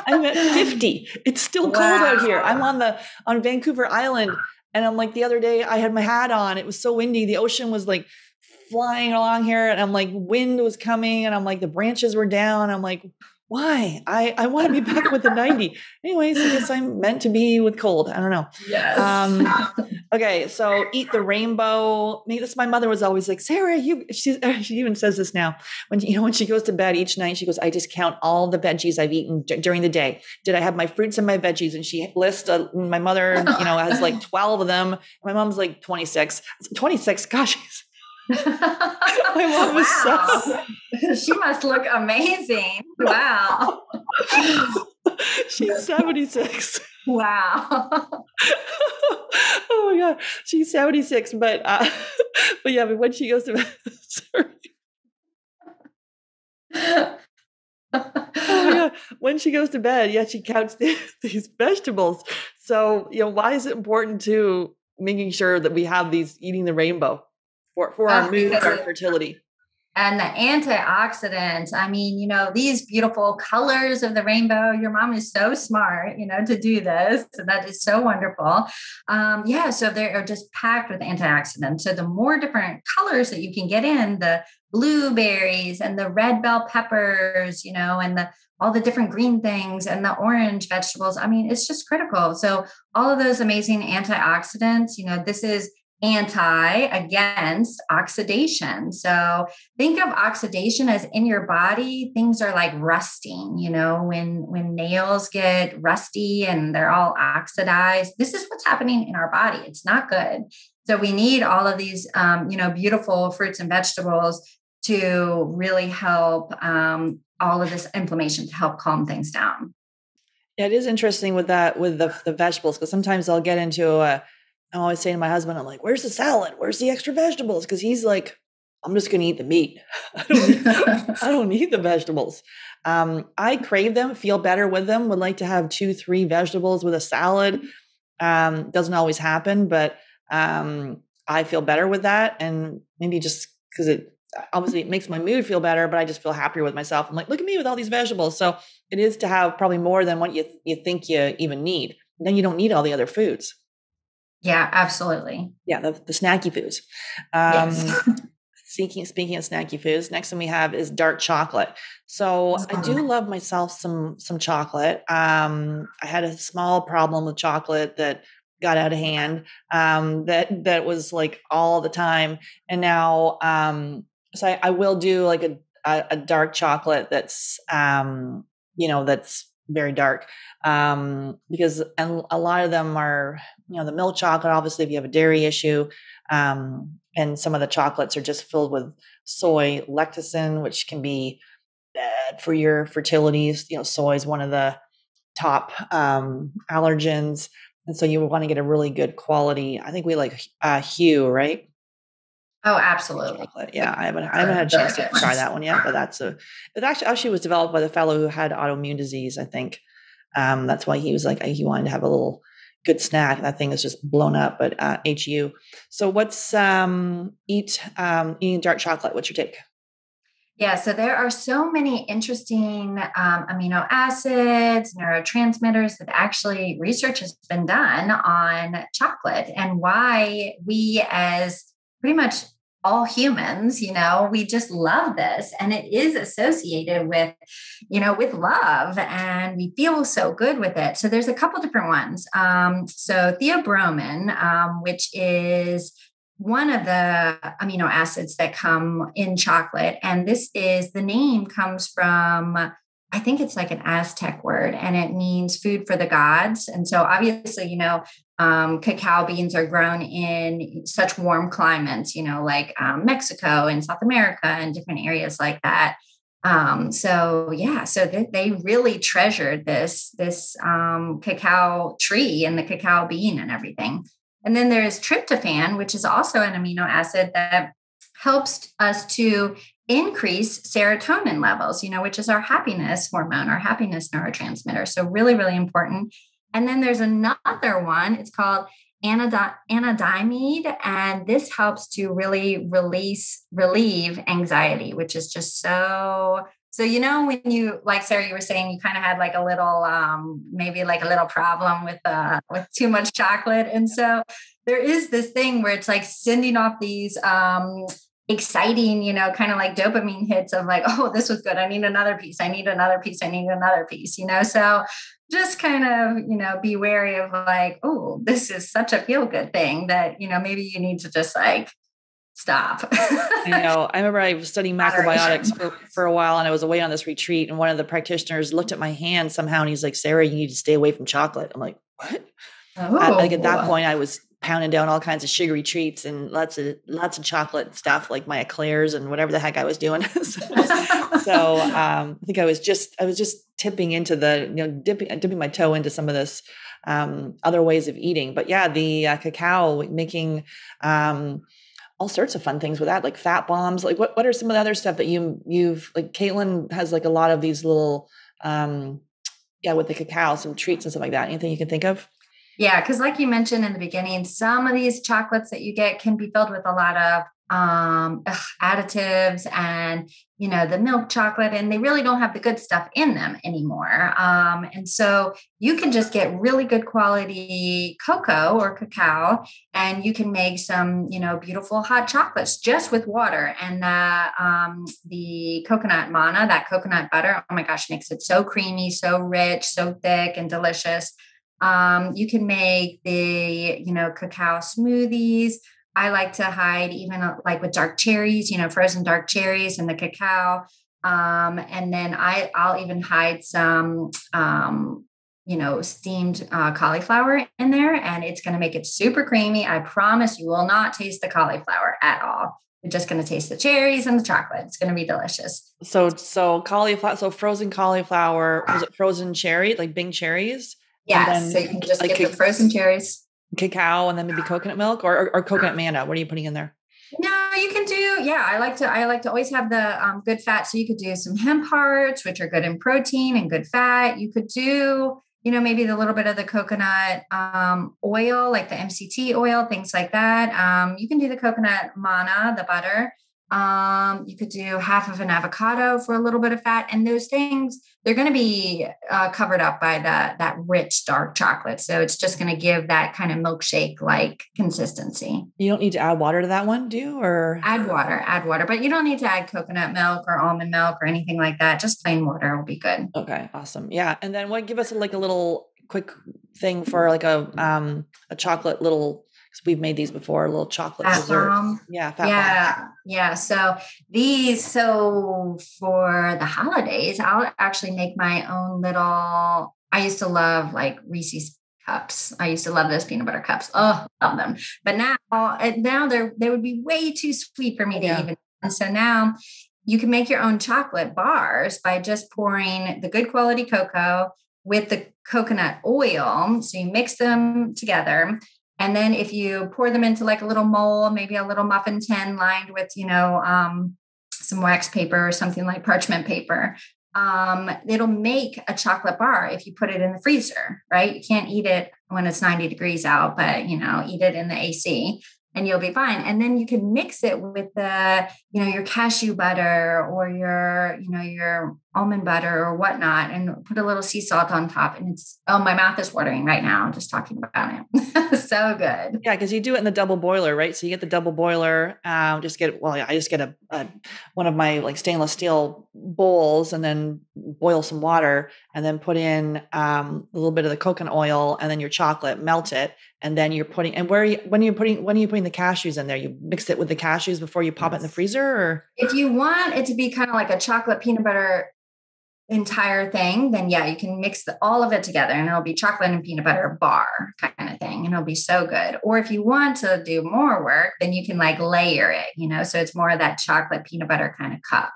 Speaker 1: I'm at 50. It's still cold wow. out here. I'm on the on Vancouver Island. And I'm like, the other day I had my hat on. It was so windy. The ocean was like flying along here. And I'm like, wind was coming. And I'm like, the branches were down. I'm like, why? I, I want to be back with the 90. Anyways, I guess I'm meant to be with cold. I don't know.
Speaker 2: Yes.
Speaker 1: Um, okay. So eat the rainbow. Maybe this, my mother was always like, Sarah, you, she, she even says this now when, you know, when she goes to bed each night, she goes, I just count all the veggies I've eaten d- during the day. Did I have my fruits and my veggies? And she lists, uh, my mother, you know, has like 12 of them. My mom's like 26, 26. Gosh,
Speaker 2: My mom was wow. so. she must look amazing. Wow.
Speaker 1: She's 76.
Speaker 2: Wow.
Speaker 1: oh my god. She's 76, but uh but yeah, but when she goes to sorry. oh my god. When she goes to bed, yeah, she counts the, these vegetables. So, you know, why is it important to making sure that we have these eating the rainbow? For for our mood, our fertility.
Speaker 2: and the antioxidants i mean you know these beautiful colors of the rainbow your mom is so smart you know to do this so that is so wonderful. Um, yeah so they're just packed with antioxidants so the more different colors that you can get in the blueberries and the red bell peppers you know and the all the different green things and the orange vegetables i mean it's just critical. So all of those amazing antioxidants you know this is anti against oxidation. So think of oxidation as in your body things are like rusting, you know, when when nails get rusty and they're all oxidized. This is what's happening in our body. It's not good. So we need all of these um, you know, beautiful fruits and vegetables to really help um, all of this inflammation to help calm things down.
Speaker 1: Yeah, it is interesting with that with the the vegetables because sometimes I'll get into a I'm always saying to my husband, I'm like, where's the salad? Where's the extra vegetables? Because he's like, I'm just going to eat the meat. I don't, I don't need the vegetables. Um, I crave them, feel better with them, would like to have two, three vegetables with a salad. Um, doesn't always happen, but um, I feel better with that. And maybe just because it obviously it makes my mood feel better, but I just feel happier with myself. I'm like, look at me with all these vegetables. So it is to have probably more than what you, you think you even need. Then you don't need all the other foods.
Speaker 2: Yeah, absolutely.
Speaker 1: Yeah, the, the snacky foods. Um, yes. speaking speaking of snacky foods, next one we have is dark chocolate. So I do love myself some some chocolate. Um, I had a small problem with chocolate that got out of hand. Um, that that was like all the time, and now um, so I, I will do like a, a, a dark chocolate that's um, you know that's very dark um, because and a lot of them are you know the milk chocolate obviously if you have a dairy issue um, and some of the chocolates are just filled with soy lecithin which can be bad for your fertility you know soy is one of the top um, allergens and so you want to get a really good quality i think we like uh, Hu right
Speaker 2: Oh, absolutely.
Speaker 1: Chocolate. Yeah, I haven't I haven't had a chance to try that one yet, but that's a it actually actually was developed by the fellow who had autoimmune disease, I think. Um, that's why he was like he wanted to have a little good snack. That thing is just blown up, but uh, HU. So what's um eat um eating dark chocolate? What's your take?
Speaker 2: Yeah, so there are so many interesting um, amino acids, neurotransmitters that actually research has been done on chocolate and why we as pretty much all humans you know we just love this and it is associated with you know with love and we feel so good with it. So there's a couple different ones. Um, so theobromine um, which is one of the amino acids that come in chocolate and this is the name comes from I think it's like an Aztec word and it means food for the gods. And so, obviously, you know, um, cacao beans are grown in such warm climates, you know, like um, Mexico and South America and different areas like that. Um, so yeah, so they, they really treasured this this um, cacao tree and the cacao bean and everything. And then there's tryptophan, which is also an amino acid that helps us to increase serotonin levels, you know, which is our happiness hormone, our happiness neurotransmitter. So, really, really important. And then there's another one, it's called anandamide, and this helps to really release, relieve anxiety, which is just so. So you know when you like Sarah, you were saying you kind of had like a little, um, maybe like a little problem with uh, with too much chocolate, and so there is this thing where it's like sending off these um, exciting, you know, kind of like dopamine hits of like, oh, this was good. I need another piece. I need another piece. I need another piece, you know? So just kind of, you know, be wary of like, oh, this is such a feel good thing that, you know, maybe you need to just like stop.
Speaker 1: I know. I remember I was studying macrobiotics for, for a while and I was away on this retreat and one of the practitioners looked at my hand somehow and he's like, Sarah, you need to stay away from chocolate. I'm like, what? Oh. At, like at that point I was pounding down all kinds of sugary treats and lots of lots of chocolate stuff like my eclairs and whatever the heck I was doing. so, so um, I think I was just I was just tipping into the you know dipping dipping my toe into some of this um, other ways of eating. But yeah, the uh, cacao making um, all sorts of fun things with that, like fat bombs. Like what what are some of the other stuff that you you've like? Caitlin has like a lot of these little um, yeah with the cacao, some treats and stuff like that. Anything you can think of?
Speaker 2: Yeah, because like you mentioned in the beginning, some of these chocolates that you get can be filled with a lot of um, ugh, additives and you know the milk chocolate and they really don't have the good stuff in them anymore. Um, and so you can just get really good quality cocoa or cacao and you can make some you know beautiful hot chocolates just with water and the um, the coconut manna that coconut butter oh my gosh makes it so creamy so rich so thick and delicious um, you can make the you know cacao smoothies I like to hide even uh, like with dark cherries, you know, frozen dark cherries and the cacao. Um, and then I, I'll even hide some, um, you know, steamed uh, cauliflower in there, and it's going to make it super creamy. I promise you will not taste the cauliflower at all. You're just going to taste the cherries and the chocolate. It's going to be delicious.
Speaker 1: So, so cauliflower, so frozen cauliflower, was it frozen cherry, like Bing cherries?
Speaker 2: Yes. so you can just like get the frozen cherries
Speaker 1: cacao and then maybe coconut milk or, or, or coconut manna. What are you putting in there?
Speaker 2: No, you can do. Yeah, I like to. I like to always have the um, good fat. So you could do some hemp hearts, which are good in protein and good fat. You could do, you know, maybe the little bit of the coconut um, oil, like the MCT oil, things like that. Um, you can do the coconut manna, the butter. Um, you could do half of an avocado for a little bit of fat, and those things they're going to be uh, covered up by the that rich dark chocolate. So it's just going to give that kind of milkshake like consistency.
Speaker 1: You don't need to add water to that one, do you? Or
Speaker 2: add water, add water, but you don't need to add coconut milk or almond milk or anything like that. Just plain water will be good.
Speaker 1: Okay, awesome. Yeah, and then what? Give us like a little quick thing for like a um a chocolate little we've made these before, a little chocolate fat. Yeah,
Speaker 2: yeah, yeah. So these, so for the holidays, I'll actually make my own little. I used to love like Reese's cups. I used to love those peanut butter cups. Oh, love them. But now, now they're they would be way too sweet for me to yeah. even. And so now you can make your own chocolate bars by just pouring the good quality cocoa with the coconut oil. So you mix them together. And then if you pour them into like a little mold, maybe a little muffin tin lined with, you know, um, some wax paper or something like parchment paper, um, it'll make a chocolate bar if you put it in the freezer, right? You can't eat it when it's 90 degrees out, but you know, eat it in the AC and you'll be fine. And then you can mix it with the, you know, your cashew butter or your, you know, your almond butter or whatnot, and put a little sea salt on top. And it's oh, my mouth is watering right now just talking about it. so good.
Speaker 1: Yeah, because you do it in the double boiler, right? So you get the double boiler. Um, just get well, I just get a, a one of my like stainless steel bowls and then boil some water and then put in um, a little bit of the coconut oil and then your chocolate, melt it, and then you're putting and where are you, when are you putting when are you putting the cashews in there you mix it with the cashews before you pop yes. it in the freezer or
Speaker 2: if you want it to be kind of like a chocolate peanut butter entire thing then yeah you can mix the, all of it together and it'll be chocolate and peanut butter bar kind of thing and it'll be so good or if you want to do more work then you can like layer it you know so it's more of that chocolate peanut butter kind of cup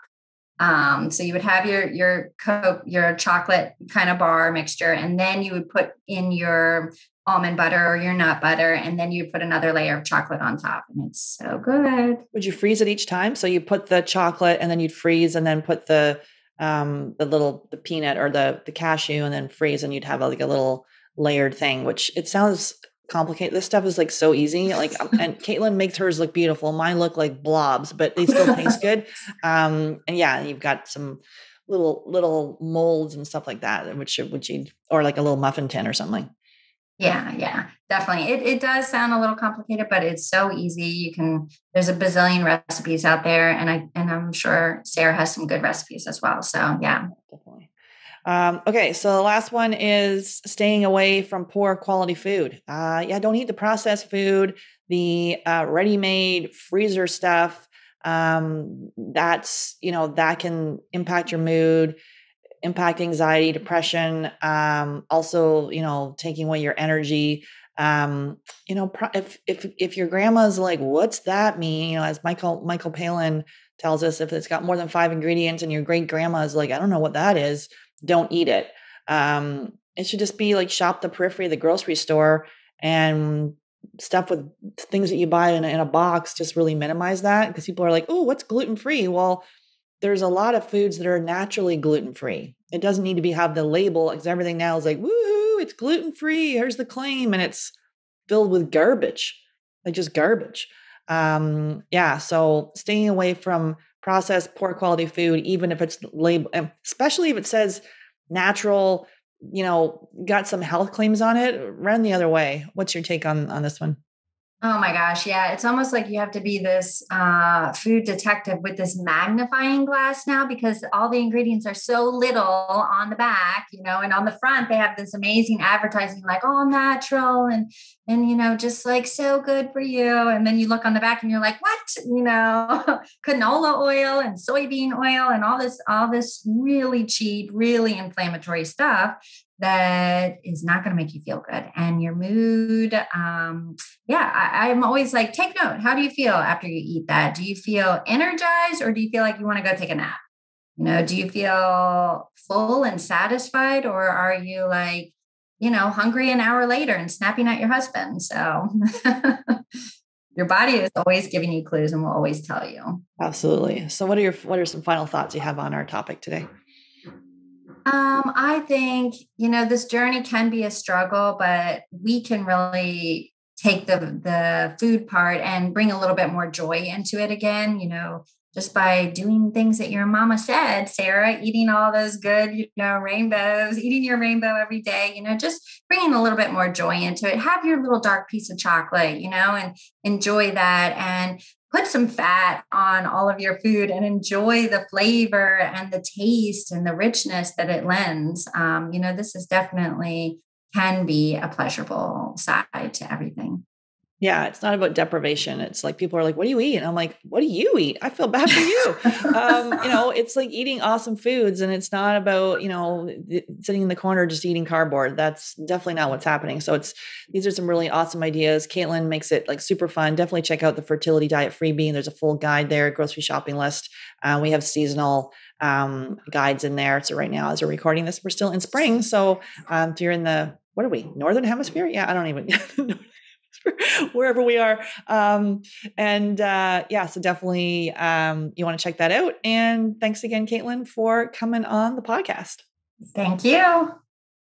Speaker 2: um, so you would have your your coke, your chocolate kind of bar mixture, and then you would put in your almond butter or your nut butter, and then you put another layer of chocolate on top, and it's so good.
Speaker 1: Would you freeze it each time? So you put the chocolate, and then you'd freeze, and then put the um the little the peanut or the the cashew, and then freeze, and you'd have like a little layered thing. Which it sounds complicated. This stuff is like so easy. Like, and Caitlin makes hers look beautiful. Mine look like blobs, but they still taste good. Um, and yeah, you've got some little little molds and stuff like that, which which you or like a little muffin tin or something.
Speaker 2: Yeah, yeah, definitely. It, it does sound a little complicated, but it's so easy. You can, there's a bazillion recipes out there. And I, and I'm sure Sarah has some good recipes as well. So yeah. Definitely.
Speaker 1: Um, okay, so the last one is staying away from poor quality food. Uh, yeah, don't eat the processed food, the uh, ready-made freezer stuff. Um, that's you know that can impact your mood impact anxiety, depression, um, also, you know, taking away your energy. Um, you know, if if if your grandma's like, what's that mean? You know, as Michael Michael Pollan tells us, if it's got more than five ingredients and your great grandma is like, I don't know what that is, don't eat it. Um, it should just be like shop the periphery of the grocery store and stuff with things that you buy in a, in a box just really minimize that because people are like oh what's gluten free well there's a lot of foods that are naturally gluten free. It doesn't need to be have the label because everything now is like, woohoo, it's gluten free. Here's the claim. And it's filled with garbage, like just garbage. Um, yeah, so staying away from processed, poor quality food, even if it's labeled, especially if it says natural, you know, got some health claims on it, run the other way. What's your take on on this one?
Speaker 2: Oh my gosh. Yeah. It's almost like you have to be this uh, food detective with this magnifying glass now because all the ingredients are so little on the back, you know, and on the front, they have this amazing advertising like all natural and, and, you know, just like so good for you. And then you look on the back and you're like, what, you know, canola oil and soybean oil and all this, all this really cheap, really inflammatory stuff that is not going to make you feel good and your mood um yeah I, i'm always like take note how do you feel after you eat that? Do you feel energized or do you feel like you want to go take a nap? You know do you feel full and satisfied or are you like you know hungry an hour later and snapping at your husband? So your body is always giving you clues and will always tell you.
Speaker 1: Absolutely. So what are your what are some final thoughts you have on our topic today
Speaker 2: um, I think, you know, this journey can be a struggle, but we can really take the the food part and bring a little bit more joy into it again, you know, just by doing things that your mama said, Sarah, eating all those good, you know, rainbows, eating your rainbow every day, you know, just bringing a little bit more joy into it. Have your little dark piece of chocolate, you know, and enjoy that. And put some fat on all of your food and enjoy the flavor and the taste and the richness that it lends. Um, you know, this is definitely can be a pleasurable side to everything.
Speaker 1: Yeah, it's not about deprivation. It's like people are like, "What do you eat?" And I'm like, "What do you eat?" I feel bad for you. um, you know, it's like eating awesome foods, and it's not about you know sitting in the corner just eating cardboard. That's definitely not what's happening. So it's these are some really awesome ideas. Caitlin makes it like super fun. Definitely check out the fertility diet freebie. There's a full guide there, grocery shopping list. Uh, we have seasonal um, guides in there. So right now, as we're recording this, we're still in spring. So um, if you're in the what are we northern hemisphere? Yeah, I don't even. wherever we are. Um, and uh, yeah, so definitely um, you want to check that out. And thanks again, Caitlin, for coming on the podcast.
Speaker 2: Thank you.